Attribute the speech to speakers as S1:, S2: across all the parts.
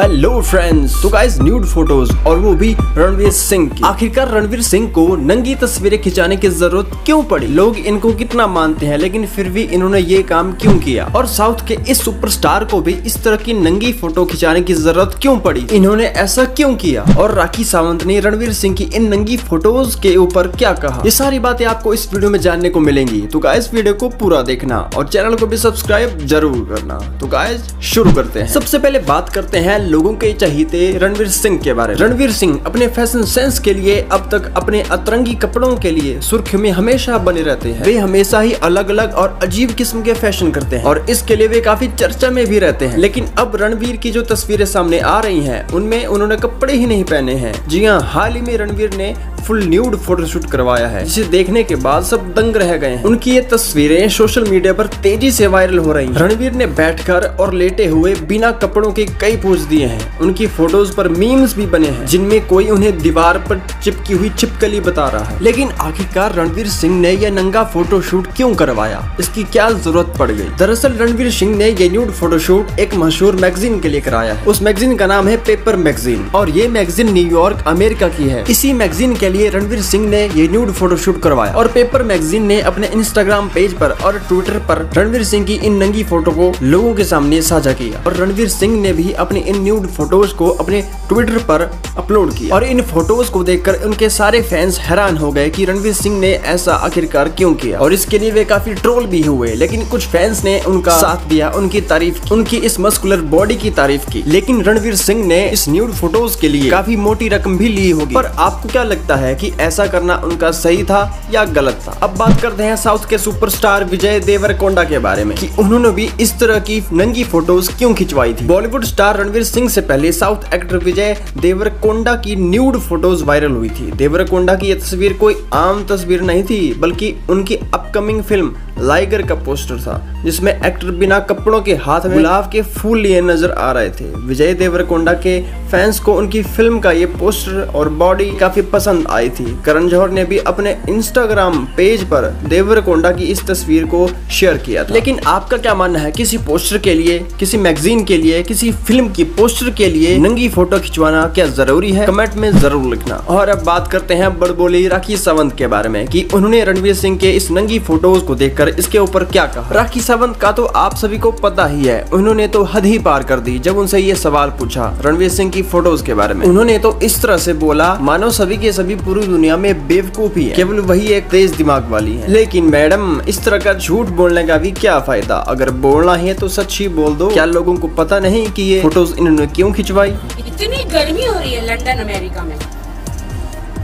S1: Hello friends तो guys nude photos और वो भी रणवीर सिंह की। आखिरकार रणवीर सिंह को नंगी तस्वीरें खिंचाने की ज़रूरत क्यों पड़ी? लोग इनको कितना मानते हैं, लेकिन फिर भी इन्होंने ये काम क्यों किया? और साउथ के इस सुपरस्टार को भी इस तरह की नंगी फ़ोटो खिंचाने की ज़रूरत क्यों पड़ी? इन्होंने ऐसा क्यों किया? और राखी सावंत ने रणवीर सिंह की इन नंगी फ़ोटोज़ के ऊपर क्या कहा? ये सारी बातें आपको इस वीडियो में जानने को मिलेंगी। तो गाइस वीडियो को पूरा देखना और चैनल को भी सब्सक्राइब ज़रूर करना। तो गाइस शुरू करते हैं। सबसे पहले बात करते हैं लोगों के चाहते रणवीर सिंह के बारे में। रणवीर सिंह अपने फ़ैशन सेंस के लिए अब तक अपने अतरंगी कपड़ों के लिए सुर्ख में हमेशा बने रहते हैं। वे हमेशा ही अलग अलग और अजीब किस्म के फ़ैशन करते हैं। और इसके लिए वे काफ़ी चर्चा में भी रहते हैं। लेकिन अब रणवीर की जो तस्वीरें सामने आ रही है, उनमें उन्होंने कपड़े ही नहीं पहने हैं। जी हाँ हाल ही में रणवीर ने फुल न्यूड फोटोशूट करवाया है, जिसे देखने के बाद सब दंग रह गए हैं। उनकी ये तस्वीरें सोशल मीडिया पर तेज़ी से वायरल हो रही हैं। रणवीर ने बैठकर और लेटे हुए बिना कपड़ों के कई पोज दिए हैं। उनकी फ़ोटोज़ पर मीम्स भी बने हैं, जिनमें कोई उन्हें दीवार पर चिपकी हुई छिपकली बता रहा है। लेकिन आखिरकार रणवीर सिंह ने यह नंगा फोटोशूट क्यों करवाया? इसकी क्या ज़रूरत पड़ गई? दरअसल रणवीर सिंह ने ये न्यूड फोटोशूट एक मशहूर मैगजीन के लिए कराया उस मैगजीन का नाम है पेपर मैगजीन, और ये मैगजीन न्यूयॉर्क, अमेरिका की है। इसी मैगजीन के लिए रणवीर सिंह ने ये न्यूड फोटोशूट करवाया। और पेपर मैगजीन ने अपने इंस्टाग्राम पेज पर और ट्विटर पर रणवीर सिंह की इन नंगी फ़ोटो को लोगों के सामने साझा किया और रणवीर सिंह ने भी अपनी इन न्यूड फ़ोटोज़ को अपने ट्विटर पर अपलोड किया। और इन फ़ोटोज़ को देखकर उनके सारे फैंस हैरान हो गए कि रणवीर सिंह ने ऐसा आखिरकार क्यों किया। और इसके लिए वे काफ़ी ट्रोल भी हुए, लेकिन कुछ फैंस ने उनका साथ दिया, उनकी तारीफ़ उनकी इस मस्कुलर बॉडी की तारीफ़ की। लेकिन रणवीर सिंह ने इस न्यूड फ़ोटोज़ के लिए काफ़ी मोटी रकम भी ली होगी। पर आपको क्या लगता है कि ऐसा करना उनका सही था या गलत था। अब बात करते हैं साउथ के सुपरस्टार विजय देवरकोंडा के बारे में कि उन्होंने भी इस तरह की नंगी फ़ोटोज़ क्यों खिंचवाई थी। बॉलीवुड स्टार रणवीर सिंह से पहले साउथ एक्टर विजय देवरकोंडा की न्यूड फ़ोटोज़ वायरल हुई थी। देवरकोंडा की यह तस्वीर कोई आम तस्वीर नहीं थी, बल्कि उनकी अपकमिंग फ़िल्म लाइगर का पोस्टर था, जिसमें एक्टर बिना कपड़ों के हाथ में गुलाब के फूल लिए नज़र आ रहे थे। विजय देवरकोंडा के फैंस को उनकी फ़िल्म का ये पोस्टर और बॉडी काफ़ी पसंद आई थी। करण जौहर ने भी अपने इंस्टाग्राम पेज पर देवरकोंडा की इस तस्वीर को शेयर किया था। लेकिन आपका क्या मानना है, किसी पोस्टर के लिए, किसी मैगजीन के लिए, किसी फ़िल्म की पोस्टर के लिए नंगी फ़ोटो खिंचवाना क्या ज़रूरी है? कमेंट में ज़रूर लिखना। और अब बात करते हैं बड़बोली राखी सावंत के बारे में, कि उन्होंने रणवीर सिंह के इस नंगी फ़ोटोज़ को देखकर इसके ऊपर क्या कहा? राखी सावंत का तो आप सभी को पता ही है, उन्होंने तो हद ही पार कर दी जब उनसे ये सवाल पूछा रणवीर सिंह की फ़ोटोज़ के बारे में। उन्होंने तो इस तरह से बोला मानो सभी के सभी पूरी दुनिया में बेवकूफ़ ही है। केवल वही एक तेज दिमाग वाली है। लेकिन मैडम, इस तरह का झूठ बोलने का भी क्या फ़ायदा? अगर बोलना है तो सच ही बोल दो। क्या लोगों को पता नहीं कि ये फ़ोटोज़ इन्होंने क्यों खिंचवाई?
S2: इतनी गर्मी हो रही है लंदन, अमेरिका में।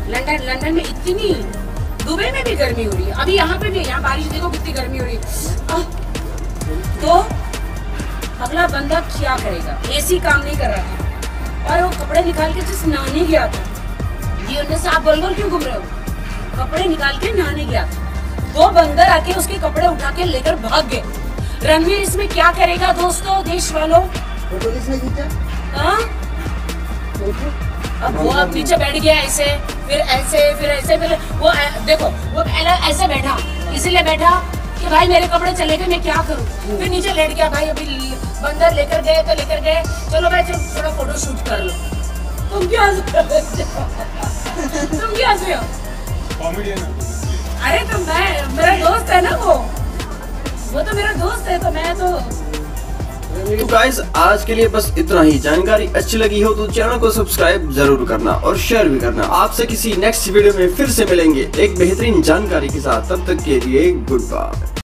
S2: लंदन लंदन में इतनी दुबई में भी गर्मी हो रही है। अभी यहाँ पे भी यहाँ बारिश देखो कितनी गर्मी हो रही है। तो अगला बंदा क्या करेगा? एसी काम नहीं कर रहा था और वो कपड़े निकाल के जिस नहाने गया था ये उन्हें से आप गोल गोल क्यों घूम रहे हो? कपड़े निकाल के नहाने गया था दो बंदर आके उसके कपड़े उठा के लेकर भाग गए। रणवीर इसमें क्या करेगा दोस्तों देश वालों
S3: फ़ोटो किसने खींचा?
S2: हाँ? अब वो अब नीचे बैठ गया ऐसे। फिर ऐसे फिर ऐसे फिर वो देखो वो पहले ऐसे बैठा। इसीलिए बैठा कि भाई मेरे कपड़े चले गए मैं क्या करूँ? फिर नीचे लेट गया भाई अभी बंदर लेकर गए तो लेकर गए। चलो भाई चलो थोड़ा फ़ोटो शूट कर लो। तुम क्या? तुम क्या हंस रहे हो? अरे तो मैं मेरा दोस्त है ना वो। वो तो मेरा दोस्त है तो मैं तो
S1: तो गाइस आज के लिए बस इतना ही। जानकारी अच्छी लगी हो तो चैनल को सब्सक्राइब ज़रूर करना और शेयर भी करना। आपसे किसी नेक्स्ट वीडियो में फिर से मिलेंगे एक बेहतरीन जानकारी के साथ। तब तक के लिए गुड बाय